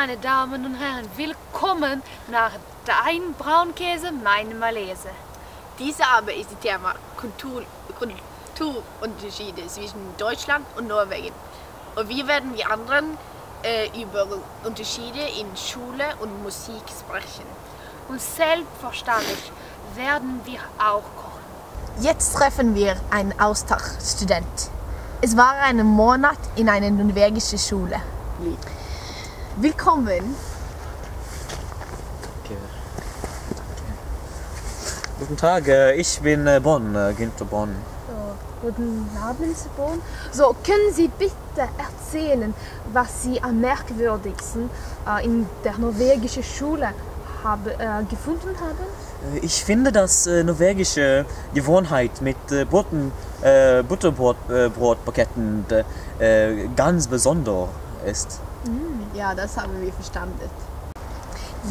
Meine Damen und Herren. Willkommen nach Dein Braunkäse, meine Malese. Diese aber ist das Thema Kultur, Kulturunterschiede zwischen Deutschland und Norwegen. Und wir werden die anderen äh, über Unterschiede in Schule und Musik sprechen. Und selbstverständlich werden wir auch kochen. Jetzt treffen wir einen Austauschstudent. Es war ein Monat in einer norwegischen Schule. Willkommen. Guten Tag, äh, ich bin äh, Bonn, äh, Günther Bonn. Guten Abend, Bon. So, können Sie bitte erzählen, was Sie am merkwürdigsten in der norwegischen Schule habe, äh, gefunden haben? Ich finde, dass äh, norwegische Gewohnheit mit äh, Broten, äh, Butterbrotpaketten ganz besonders ist. Ja, das haben wir verstanden.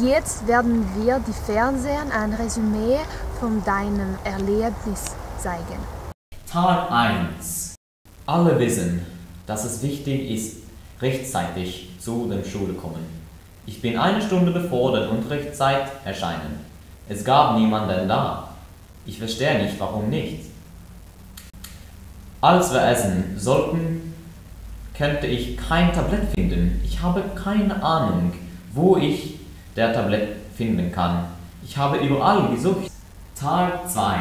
Jetzt werden wir die Fernsehen ein Resümee von deinem Erlebnis zeigen. Tag 1. Alle wissen, dass es wichtig ist, rechtzeitig zu der Schule kommen. Ich bin eine Stunde bevor der Unterrichtszeit erscheinen. Es gab niemanden da. Ich verstehe nicht, warum nicht. Als wir essen sollten, könnte ich kein Tablett finden. Ich habe keine Ahnung, wo ich der Tablett finden kann. Ich habe überall gesucht. Tag 2.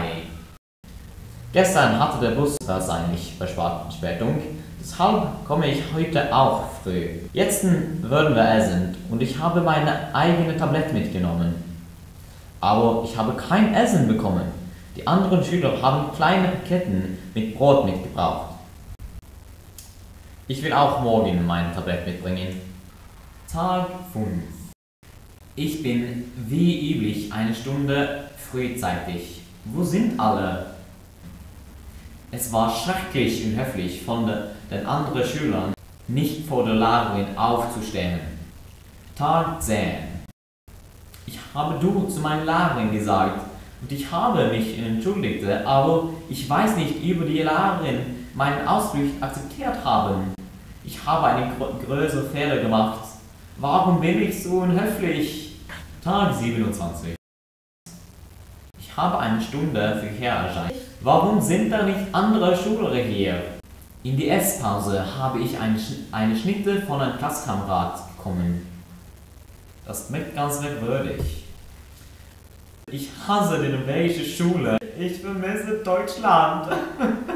Gestern hatte der Bus wahrscheinlich Verspätung, deshalb komme ich heute auch früh. Jetzt würden wir essen und ich habe meine eigene Tablett mitgenommen. Aber ich habe kein Essen bekommen. Die anderen Schüler haben kleine Paketen mit Brot mitgebracht. Ich will auch morgen mein Tablett mitbringen. Tag 5. Ich bin wie üblich eine Stunde frühzeitig. Wo sind alle? Es war schrecklich unhöflich von de, den anderen Schülern, nicht vor der Lehrerin aufzustehen. Tag 10. Ich habe du zu meiner Lehrerin gesagt und ich habe mich entschuldigt, aber ich weiß nicht, über die Lehrerin meinen Ausflug akzeptiert haben. Ich habe einen gro größeren Fehler gemacht. Warum bin ich so unhöflich? Tag 27. Ich habe eine Stunde früher erscheint. Warum sind da nicht andere Schüler hier? In die Esspause habe ich eine, Sch eine Schnitte von einem Klasskamerad bekommen. Das schmeckt ganz merkwürdig. Ich hasse die norwegische Schule. Ich vermisse Deutschland.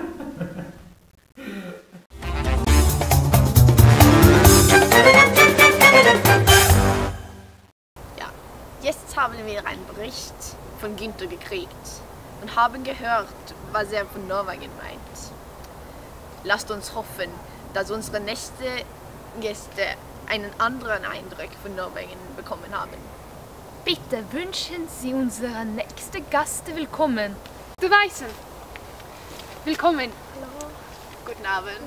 Wir einen Bericht von Günther gekriegt und haben gehört, was er von Norwegen meint. Lasst uns hoffen, dass unsere nächsten Gäste einen anderen Eindruck von Norwegen bekommen haben. Bitte wünschen Sie unseren nächsten Gast willkommen. Du Weißen. Willkommen. Guten Abend.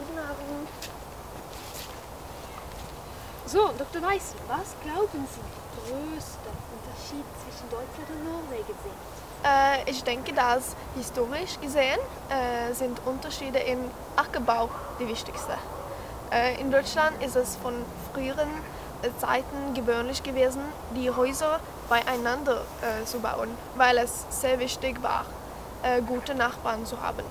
So, Dr. Weißen, was glauben Sie, der größte Unterschied zwischen Deutschland und Norwegen sind? Äh, ich denke, dass historisch gesehen äh, sind Unterschiede im Ackerbau die wichtigste. Äh, in Deutschland ist es von früheren äh, Zeiten gewöhnlich gewesen, die Häuser beieinander äh, zu bauen, weil es sehr wichtig war, äh, gute Nachbarn zu haben.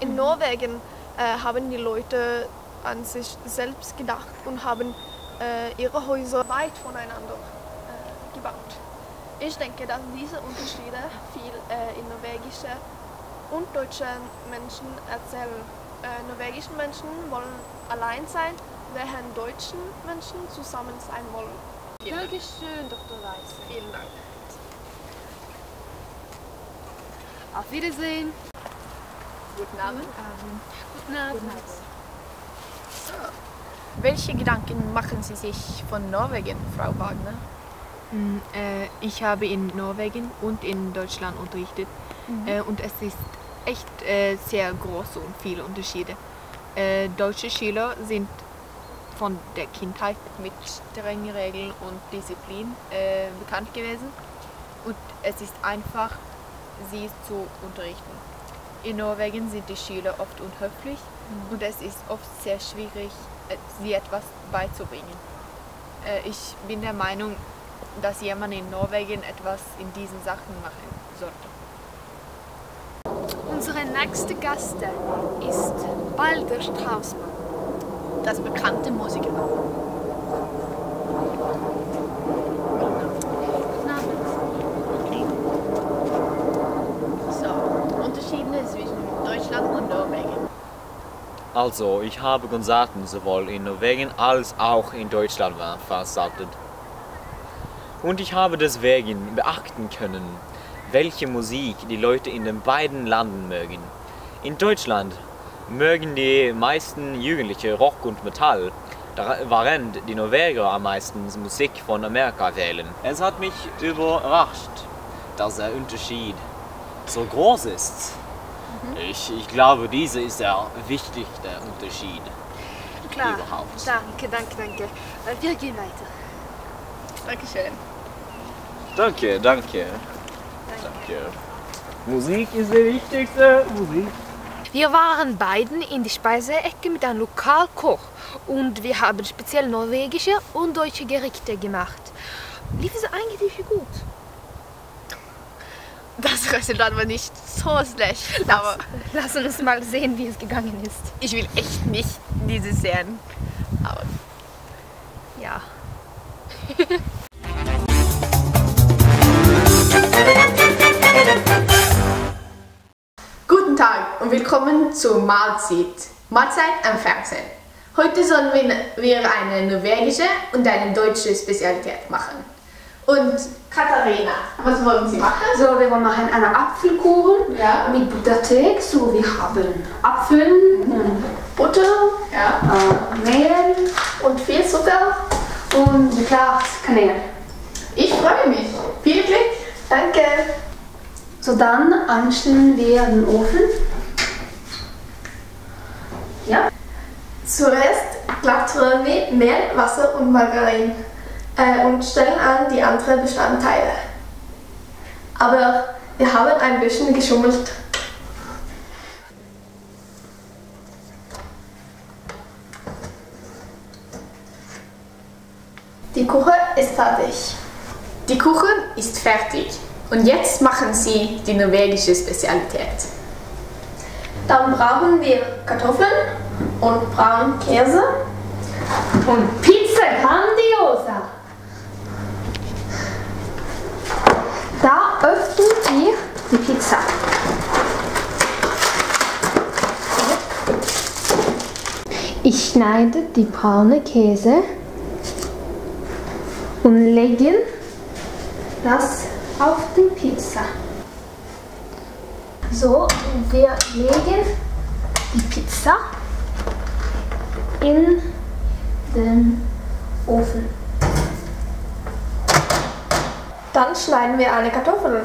In Norwegen äh, haben die Leute an sich selbst gedacht und haben äh, ihre Häuser weit voneinander äh, gebaut. Ich denke, dass diese Unterschiede viel äh, in norwegische und deutsche Menschen erzählen. Äh, norwegische Menschen wollen allein sein, während deutschen Menschen zusammen sein wollen. Dankeschön, Dr. Weißen. Vielen Dank. Auf Wiedersehen. Guten Abend. Guten Abend. Welche Gedanken machen Sie sich von Norwegen, Frau Wagner? Mm, äh, Ich habe in Norwegen und in Deutschland unterrichtet äh, und es ist echt äh, sehr große und viele Unterschiede. Äh, Deutsche Schüler sind von der Kindheit mit strengen Regeln und Disziplin äh, bekannt gewesen und es ist einfach, sie zu unterrichten. In Norwegen sind die Schüler oft unhöflich und es ist oft sehr schwierig, äh, sie etwas beizubringen. Äh, ich bin der Meinung, dass jemand in Norwegen etwas in diesen Sachen machen sollte. Unsere nächste Gäste ist Balder Straußmann. Das bekannte Musiker. So, Unterschiede zwischen Deutschland und Norwegen. Also, ich habe Konzerten sowohl in Norwegen als auch in Deutschland veranstaltet. Und ich habe deswegen beachten können, welche Musik die Leute in den beiden Ländern mögen. In Deutschland mögen die meisten Jugendliche Rock und Metall, während die Norweger am meisten Musik von Amerika wählen. Es hat mich überrascht, dass der Unterschied so groß ist. Ich, ich glaube, dieser ist der wichtigste Unterschied Klar. überhaupt. Danke, danke, danke. Äh, Wir gehen weiter. Dankeschön. Danke, danke. Danke. Musik ist die wichtigste Musik. Wir waren beiden in die Speiseecke mit einem Lokalkoch und wir haben speziell norwegische und deutsche Gerichte gemacht. Lief es eigentlich gut? Das Resultat war nicht so schlecht, aber Lass uns mal sehen, wie es gegangen ist. ich will echt nicht diese sehen. Aber Ja. Guten Tag und willkommen zur Mahlzeit. Mahlzeit am Fernsehen. Heute sollen wir eine norwegische und eine deutsche Spezialität machen. Und Katharina, was wollen Sie machen? So, wir machen einen Apfelkuchen Ja. mit Butterteig. So, wir haben Apfel und Butter, Ja. äh, Mehl Und viel Zucker. und klar Kanäle. Ich freue mich. Viel Glück. Danke. So, dann anstellen wir den Ofen. Ja. Zuerst glattrühren wir Mehl, Wasser und Margarin äh, und stellen an die anderen Bestandteile. Aber wir haben ein bisschen geschummelt. Die Kuche ist fertig. Die Kuchen ist fertig. Und jetzt machen Sie die norwegische Spezialität. Dann brauchen wir Kartoffeln und braunen Käse. Und Pizza Grandiosa. Öffnen wir die Pizza. Ich schneide die braune Käse und lege das auf die Pizza. So, wir legen die Pizza in den Ofen. Dann schneiden wir eine Kartoffel.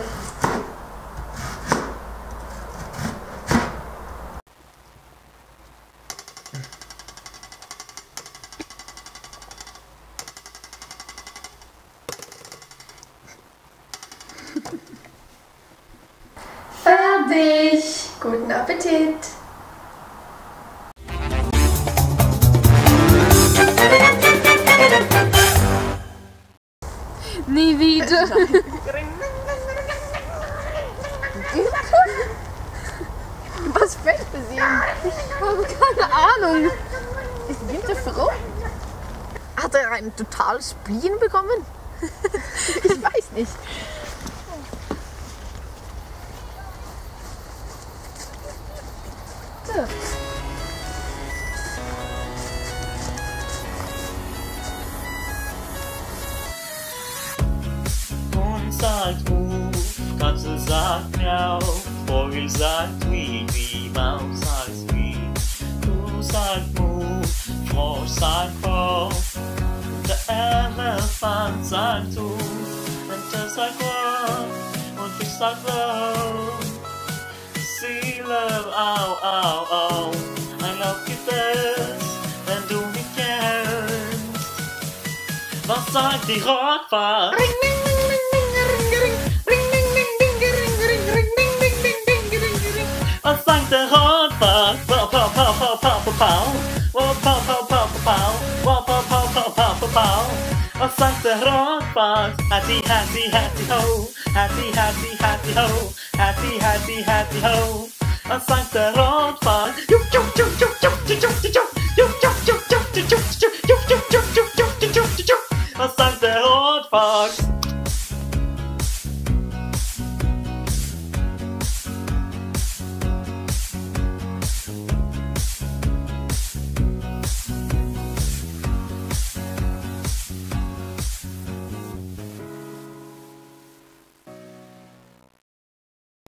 Fertig! Guten Appetit! Nie wieder. was fällt für Sie? Ich habe keine Ahnung. Ist Winter froh? Hat er ein totales Spleen bekommen? ich weiß nicht. Look. Ton sagt Ruf, Katze sagt Miau, Vogel sagt Tweet, die Maus sagt Tweet. Du sagt Mu, Frosch sagt Kau, der Elefant sagt Du, und der sagt Wow, und ich sag Wow see love. Oh, oh, oh. I love you best and do me care. Was sagt die Rockbar? Ring, ring, ring, ring, ring, ring, ring, ring, ring, ring, ring, ring, ring, ring, ring, ring, ring, ring, ring. Was sagt der Rockbar? Pow, pow, pow, pow, pow, pow, pow. Pow, Was sagt der Rockbar? Hatty, hatty, hatty, ho. Hatty, hatty, hatty, ho happy, happy, happy ho. A Santa Rod Fun. Yo, yo, yo, yo, yo, yo, yo, yo, yo. Rotfahrt.